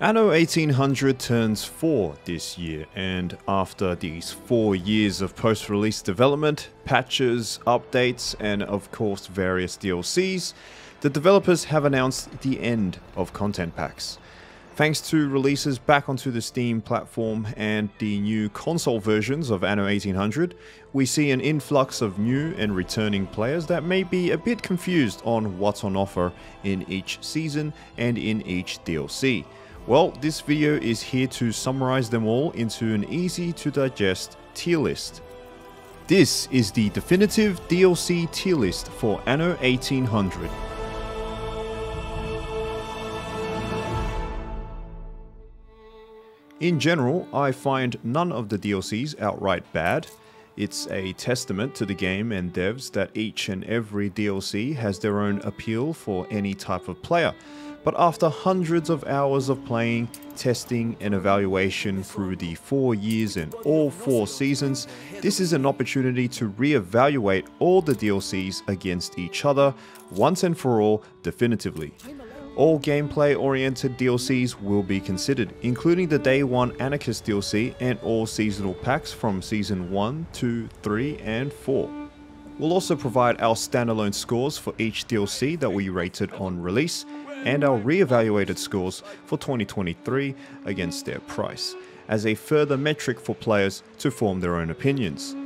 Anno 1800 turns 4 this year, and after these 4 years of post release development, patches, updates, and of course various DLCs, the developers have announced the end of content packs. Thanks to releases back onto the Steam platform and the new console versions of Anno 1800, we see an influx of new and returning players that may be a bit confused on what's on offer in each season and in each DLC. Well, this video is here to summarize them all into an easy to digest tier list. This is the definitive DLC tier list for Anno 1800. In general, I find none of the DLCs outright bad. It's a testament to the game and devs that each and every DLC has their own appeal for any type of player. But after hundreds of hours of playing, testing, and evaluation through the four years and all four seasons, this is an opportunity to re-evaluate all the DLCs against each other once and for all definitively. All gameplay oriented DLCs will be considered, including the Day 1 Anarchist DLC and all seasonal packs from Season 1, 2, 3, and 4. We'll also provide our standalone scores for each DLC that we rated on release, and our re-evaluated scores for 2023 against their price, as a further metric for players to form their own opinions.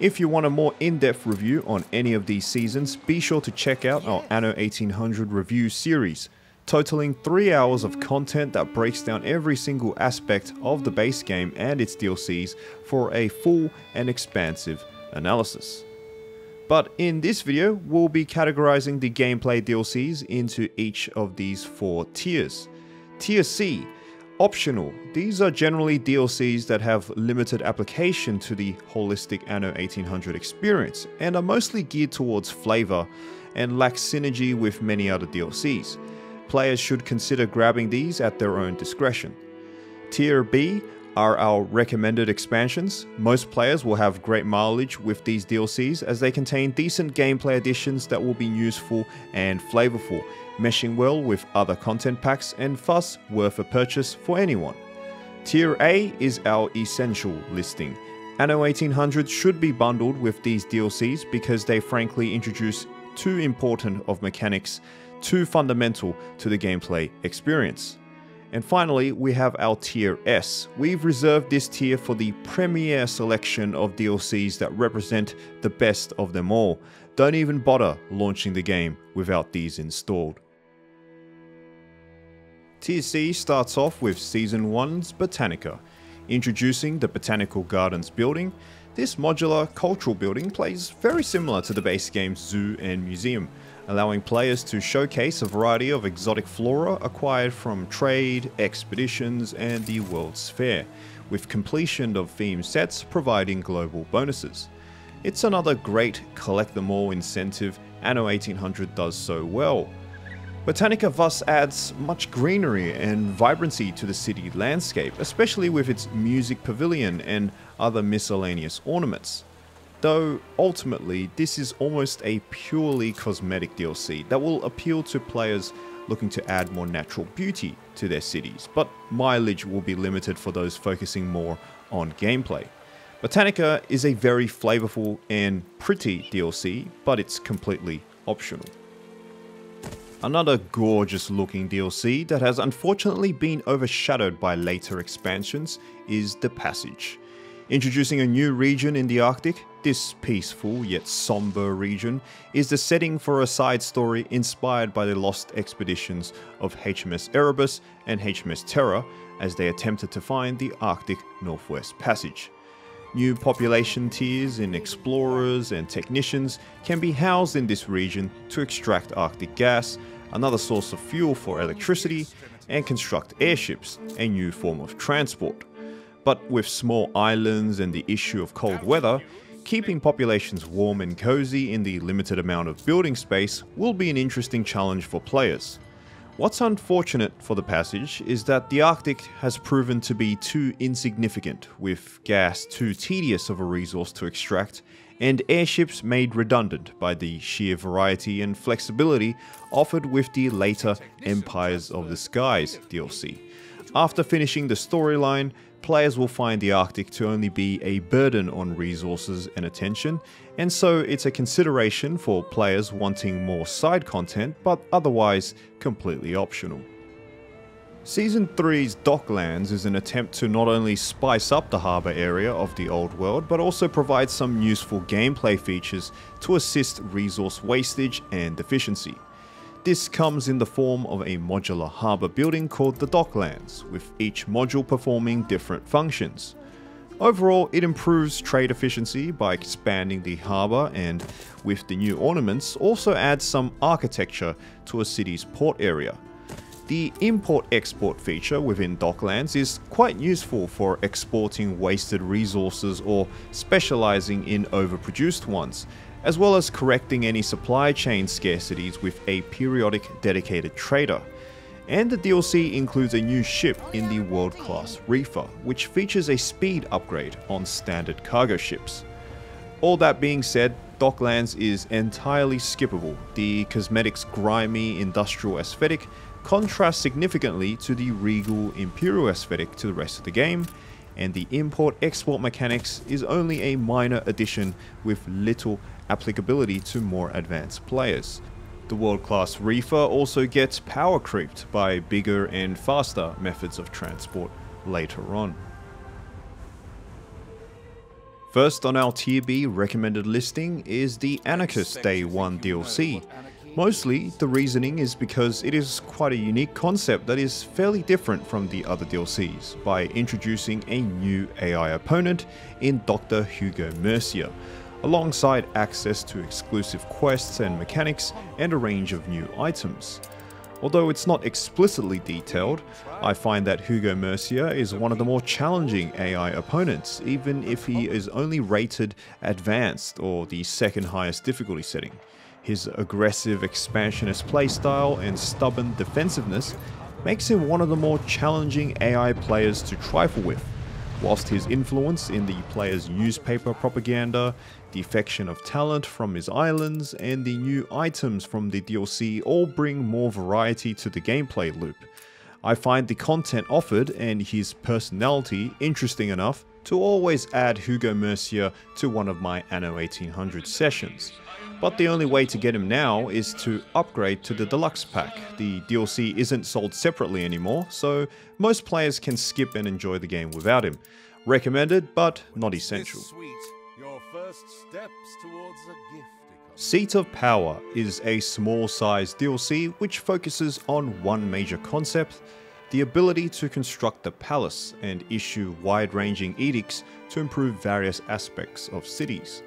If you want a more in-depth review on any of these seasons, be sure to check out our Anno 1800 review series, totaling 3 hours of content that breaks down every single aspect of the base game and its DLCs for a full and expansive analysis. But in this video, we'll be categorizing the gameplay DLCs into each of these four tiers. Tier C, optional. These are generally DLCs that have limited application to the holistic Anno 1800 experience and are mostly geared towards flavor and lack synergy with many other DLCs. Players should consider grabbing these at their own discretion. Tier B are our recommended expansions. Most players will have great mileage with these DLCs as they contain decent gameplay additions that will be useful and flavorful, meshing well with other content packs and thus worth a purchase for anyone. Tier A is our essential listing. Anno 1800 should be bundled with these DLCs because they frankly introduce too important of mechanics, too fundamental to the gameplay experience. And finally, we have our tier S. We've reserved this tier for the premier selection of DLCs that represent the best of them all. Don't even bother launching the game without these installed. Tier C starts off with Season 1's Botanica. Introducing the Botanical Gardens building, this modular cultural building plays very similar to the base game's zoo and museum, allowing players to showcase a variety of exotic flora acquired from trade, expeditions, and the World's Fair, with completion of theme sets providing global bonuses. It's another great collect them all incentive Anno 1800 does so well. Botanica thus adds much greenery and vibrancy to the city landscape, especially with its music pavilion and other miscellaneous ornaments. Though ultimately, this is almost a purely cosmetic DLC that will appeal to players looking to add more natural beauty to their cities, but mileage will be limited for those focusing more on gameplay. Botanica is a very flavorful and pretty DLC, but it's completely optional. Another gorgeous looking DLC that has unfortunately been overshadowed by later expansions is The Passage. Introducing a new region in the Arctic, this peaceful yet somber region is the setting for a side story inspired by the lost expeditions of HMS Erebus and HMS Terror as they attempted to find the Arctic Northwest Passage. New population tiers in explorers and technicians can be housed in this region to extract Arctic gas, another source of fuel for electricity, and construct airships, a new form of transport. But with small islands and the issue of cold weather, keeping populations warm and cozy in the limited amount of building space will be an interesting challenge for players. What's unfortunate for the passage is that the Arctic has proven to be too insignificant, with gas too tedious of a resource to extract, and airships made redundant by the sheer variety and flexibility offered with the later Empires of the Skies DLC. After finishing the storyline, players will find the Arctic to only be a burden on resources and attention, and so it's a consideration for players wanting more side content, but otherwise completely optional. Season 3's Docklands is an attempt to not only spice up the harbour area of the old world, but also provide some useful gameplay features to assist resource wastage and efficiency. This comes in the form of a modular harbour building called the Docklands, with each module performing different functions. Overall, it improves trade efficiency by expanding the harbour and, with the new ornaments, also adds some architecture to a city's port area, the import-export feature within Docklands is quite useful for exporting wasted resources or specializing in overproduced ones, as well as correcting any supply chain scarcities with a periodic dedicated trader. And the DLC includes a new ship in the world-class Reefer, which features a speed upgrade on standard cargo ships. All that being said, Docklands is entirely skippable. The cosmetics grimy industrial aesthetic contrasts significantly to the regal imperial aesthetic to the rest of the game, and the import-export mechanics is only a minor addition with little applicability to more advanced players. The world-class Reefer also gets power creeped by bigger and faster methods of transport later on. First on our Tier B recommended listing is the Anarchist Day 1 DLC, Mostly, the reasoning is because it is quite a unique concept that is fairly different from the other DLCs by introducing a new AI opponent in Dr. Hugo Mercier, alongside access to exclusive quests and mechanics and a range of new items. Although it's not explicitly detailed, I find that Hugo Mercier is one of the more challenging AI opponents, even if he is only rated Advanced or the second highest difficulty setting. His aggressive expansionist playstyle and stubborn defensiveness makes him one of the more challenging AI players to trifle with, whilst his influence in the player's newspaper propaganda, defection of talent from his islands, and the new items from the DLC all bring more variety to the gameplay loop. I find the content offered and his personality interesting enough to always add Hugo Mercier to one of my Anno 1800 sessions. But the only way to get him now is to upgrade to the deluxe pack. The DLC isn't sold separately anymore, so most players can skip and enjoy the game without him. Recommended, but not essential. Seat of Power is a small-sized DLC which focuses on one major concept, the ability to construct the palace and issue wide-ranging edicts to improve various aspects of cities.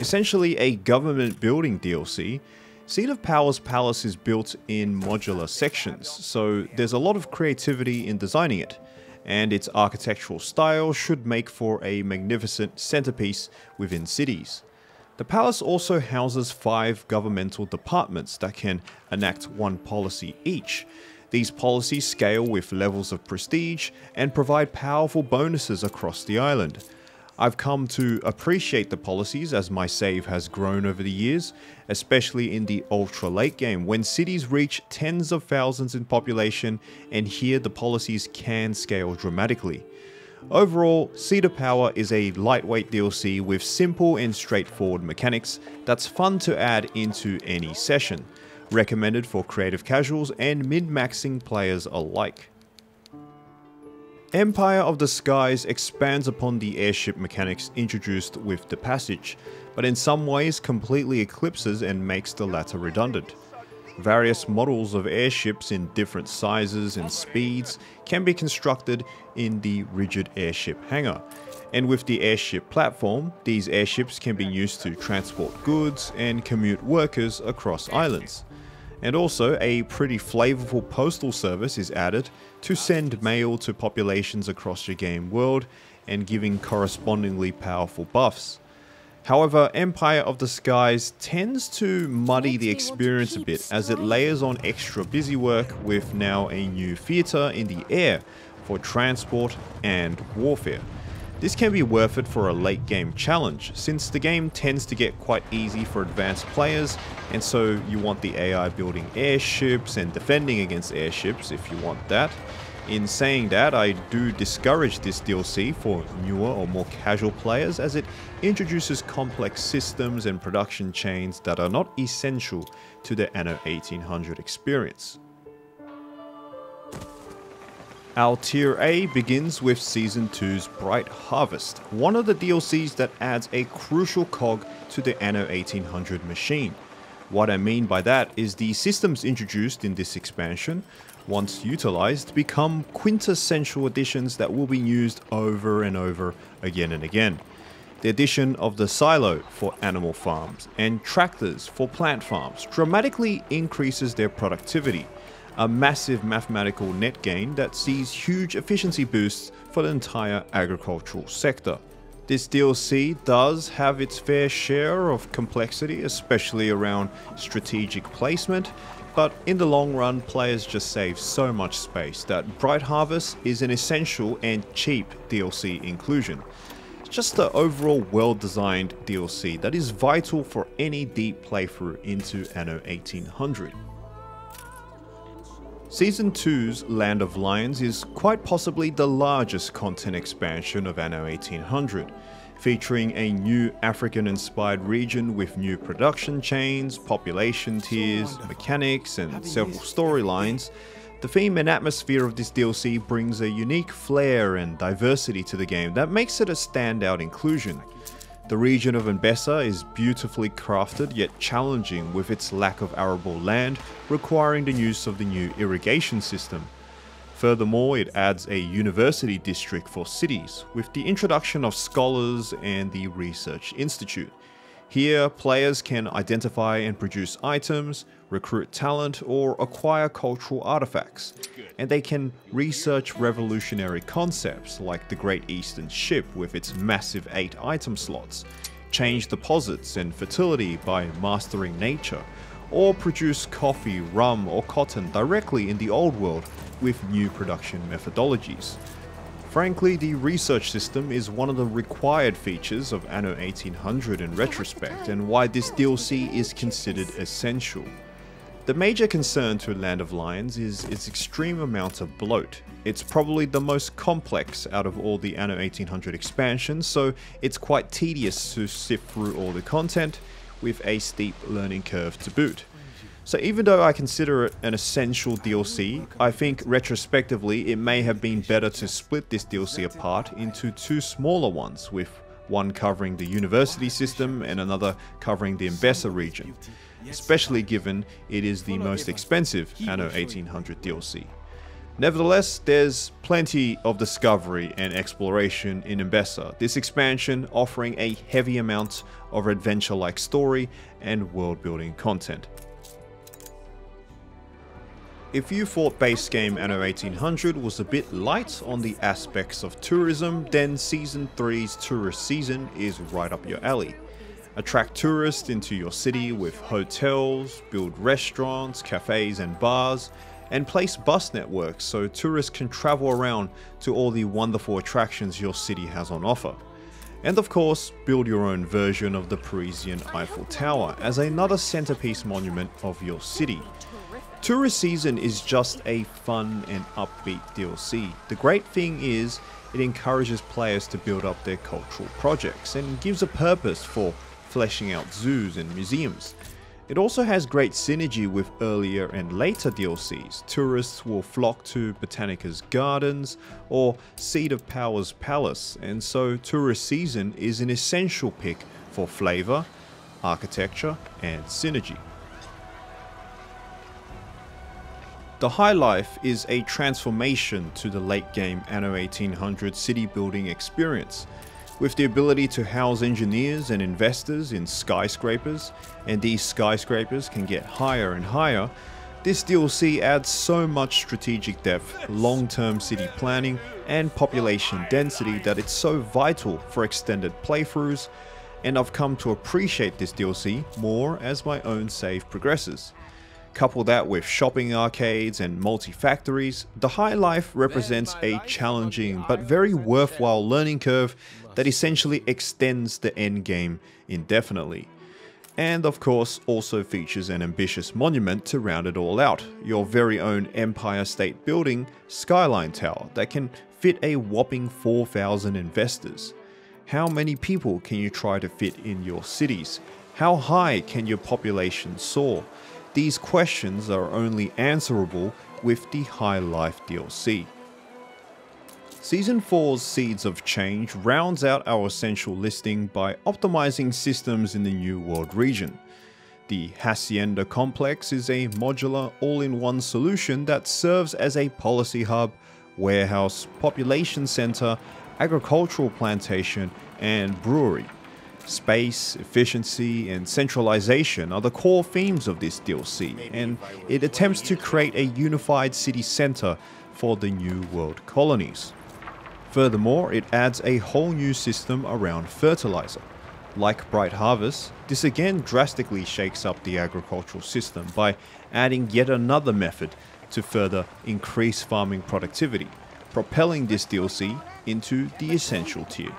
Essentially a government building DLC, Seat of Power's palace is built in modular sections, so there's a lot of creativity in designing it, and its architectural style should make for a magnificent centerpiece within cities. The palace also houses five governmental departments that can enact one policy each. These policies scale with levels of prestige and provide powerful bonuses across the island. I've come to appreciate the policies as my save has grown over the years, especially in the ultra late game when cities reach tens of thousands in population and here the policies can scale dramatically. Overall, Seat of Power is a lightweight DLC with simple and straightforward mechanics that's fun to add into any session, recommended for creative casuals and min-maxing players alike. Empire of the Skies expands upon the airship mechanics introduced with the passage, but in some ways completely eclipses and makes the latter redundant. Various models of airships in different sizes and speeds can be constructed in the rigid airship hangar, and with the airship platform, these airships can be used to transport goods and commute workers across islands. And also, a pretty flavorful postal service is added to send mail to populations across your game world and giving correspondingly powerful buffs. However, Empire of the Skies tends to muddy the experience a bit as it layers on extra busy work with now a new theatre in the air for transport and warfare. This can be worth it for a late game challenge, since the game tends to get quite easy for advanced players, and so you want the AI building airships and defending against airships if you want that. In saying that, I do discourage this DLC for newer or more casual players as it introduces complex systems and production chains that are not essential to the Anno 1800 experience. Our Tier A begins with Season 2's Bright Harvest, one of the DLCs that adds a crucial cog to the Anno 1800 machine. What I mean by that is the systems introduced in this expansion, once utilized, become quintessential additions that will be used over and over again and again. The addition of the silo for animal farms and tractors for plant farms dramatically increases their productivity, a massive mathematical net gain that sees huge efficiency boosts for the entire agricultural sector. This DLC does have its fair share of complexity, especially around strategic placement, but in the long run, players just save so much space that Bright Harvest is an essential and cheap DLC inclusion. It's just the overall well-designed DLC that is vital for any deep playthrough into Anno 1800. Season 2's Land of Lions is quite possibly the largest content expansion of Anno 1800, featuring a new African-inspired region with new production chains, population tiers, mechanics, and several storylines. The theme and atmosphere of this DLC brings a unique flair and diversity to the game that makes it a standout inclusion. The region of Enbesa is beautifully crafted yet challenging with its lack of arable land, requiring the use of the new irrigation system. Furthermore, it adds a university district for cities, with the introduction of scholars and the Research Institute. Here, players can identify and produce items, recruit talent, or acquire cultural artifacts. And they can research revolutionary concepts like the Great Eastern Ship with its massive 8 item slots, change deposits and fertility by mastering nature, or produce coffee, rum, or cotton directly in the old world with new production methodologies. Frankly, the research system is one of the required features of Anno 1800 in retrospect and why this DLC is considered essential. The major concern to Land of Lions is its extreme amount of bloat. It's probably the most complex out of all the Anno 1800 expansions, so it's quite tedious to sift through all the content, with a steep learning curve to boot. So even though I consider it an essential DLC, I think retrospectively it may have been better to split this DLC apart into two smaller ones, with one covering the university system and another covering the Enbesa region, especially given it is the most expensive Anno 1800 DLC. Nevertheless, there's plenty of discovery and exploration in Enbesa, this expansion offering a heavy amount of adventure-like story and world-building content. If you thought base game Anno 1800 was a bit light on the aspects of tourism, then Season 3's tourist season is right up your alley. Attract tourists into your city with hotels, build restaurants, cafes and bars, and place bus networks so tourists can travel around to all the wonderful attractions your city has on offer. And of course, build your own version of the Parisian Eiffel Tower as another centerpiece monument of your city. Tourist Season is just a fun and upbeat DLC. The great thing is, it encourages players to build up their cultural projects and gives a purpose for fleshing out zoos and museums. It also has great synergy with earlier and later DLCs. Tourists will flock to Botanica's Gardens or Seat of Power's Palace, and so Tourist Season is an essential pick for flavor, architecture, and synergy. The High Life is a transformation to the late game Anno 1800 city building experience, with the ability to house engineers and investors in skyscrapers, and these skyscrapers can get higher and higher, this DLC adds so much strategic depth, long-term city planning, and population density that it's so vital for extended playthroughs, and I've come to appreciate this DLC more as my own save progresses. Couple that with shopping arcades and multi-factories, the High Life represents a challenging but very worthwhile learning curve that essentially extends the endgame indefinitely. and of course also features an ambitious monument to round it all out, your very own Empire State Building Skyline Tower that can fit a whopping 4,000 investors. How many people can you try to fit in your cities? How high can your population soar? These questions are only answerable with the High Life DLC. Season 4's Seeds of Change rounds out our essential listing by optimizing systems in the New World region. The Hacienda Complex is a modular, all-in-one solution that serves as a policy hub, warehouse, population center, agricultural plantation, and brewery. Space, efficiency, and centralization are the core themes of this DLC, and it attempts to create a unified city center for the New World colonies. Furthermore, it adds a whole new system around fertilizer. Like Bright Harvest, this again drastically shakes up the agricultural system by adding yet another method to further increase farming productivity, propelling this DLC into the essential tier.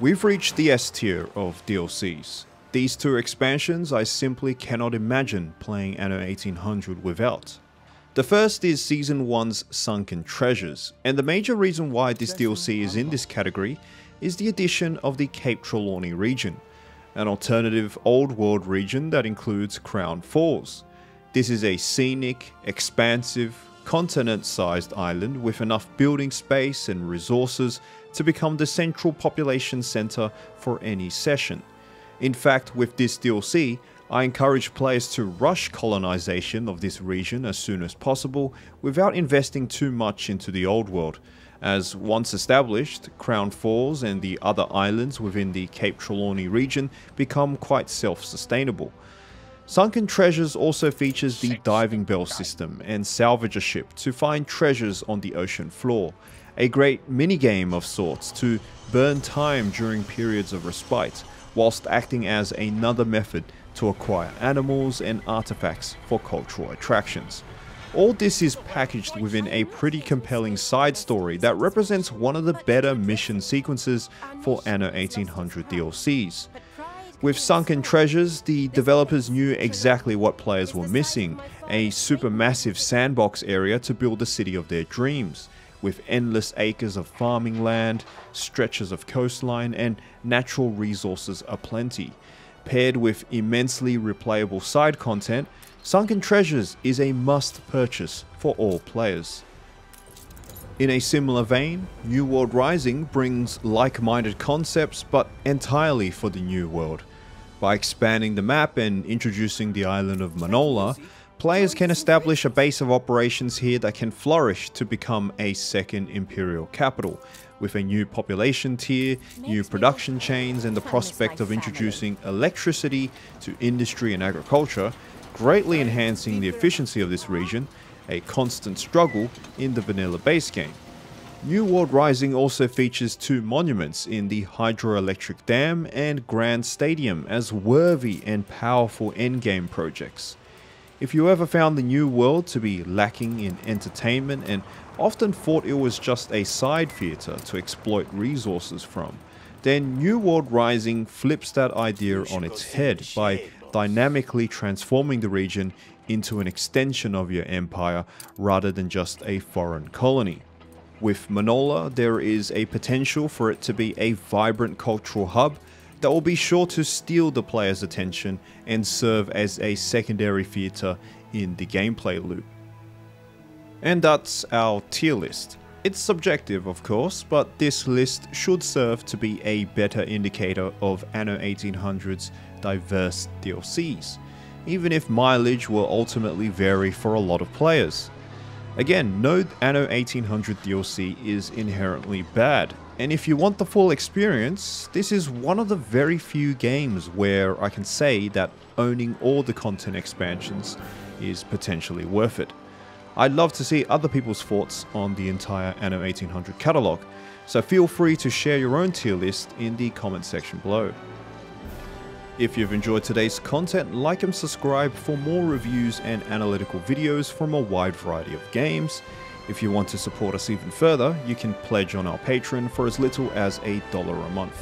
We've reached the S tier of DLCs. These two expansions I simply cannot imagine playing Anno 1800 without. The first is Season 1's Sunken Treasures, and the major reason why this DLC is in this category is the addition of the Cape Trelawney region, an alternative old world region that includes Crown Falls. This is a scenic, expansive, continent-sized island with enough building space and resources to become the central population center for any session. In fact, with this DLC, I encourage players to rush colonization of this region as soon as possible without investing too much into the old world, as once established, Crown Falls and the other islands within the Cape Trelawney region become quite self-sustainable. Sunken Treasures also features the diving bell system and salvage a ship to find treasures on the ocean floor, a great minigame of sorts to burn time during periods of respite, whilst acting as another method to acquire animals and artifacts for cultural attractions. All this is packaged within a pretty compelling side story that represents one of the better mission sequences for Anno 1800 DLCs. With Sunken Treasures, the developers knew exactly what players were missing, a supermassive sandbox area to build the city of their dreams, with endless acres of farming land, stretches of coastline, and natural resources aplenty. Paired with immensely replayable side content, Sunken Treasures is a must purchase for all players. In a similar vein, New World Rising brings like-minded concepts but entirely for the New World. By expanding the map and introducing the island of Manola, players can establish a base of operations here that can flourish to become a second imperial capital, with a new population tier, new production chains, and the prospect of introducing electricity to industry and agriculture, greatly enhancing the efficiency of this region, a constant struggle in the vanilla base game. New World Rising also features two monuments in the Hydroelectric Dam and Grand Stadium as worthy and powerful endgame projects. If you ever found the New World to be lacking in entertainment and often thought it was just a side theatre to exploit resources from, then New World Rising flips that idea on its head by dynamically transforming the region into an extension of your empire rather than just a foreign colony. With Manola, there is a potential for it to be a vibrant cultural hub that will be sure to steal the player's attention and serve as a secondary theatre in the gameplay loop. And that's our tier list. It's subjective of course, but this list should serve to be a better indicator of Anno 1800's diverse DLCs, even if mileage will ultimately vary for a lot of players. Again, no Anno 1800 DLC is inherently bad, and if you want the full experience, this is one of the very few games where I can say that owning all the content expansions is potentially worth it. I'd love to see other people's thoughts on the entire Anno 1800 catalogue, so feel free to share your own tier list in the comment section below. If you've enjoyed today's content, like and subscribe for more reviews and analytical videos from a wide variety of games. If you want to support us even further, you can pledge on our Patreon for as little as a dollar a month.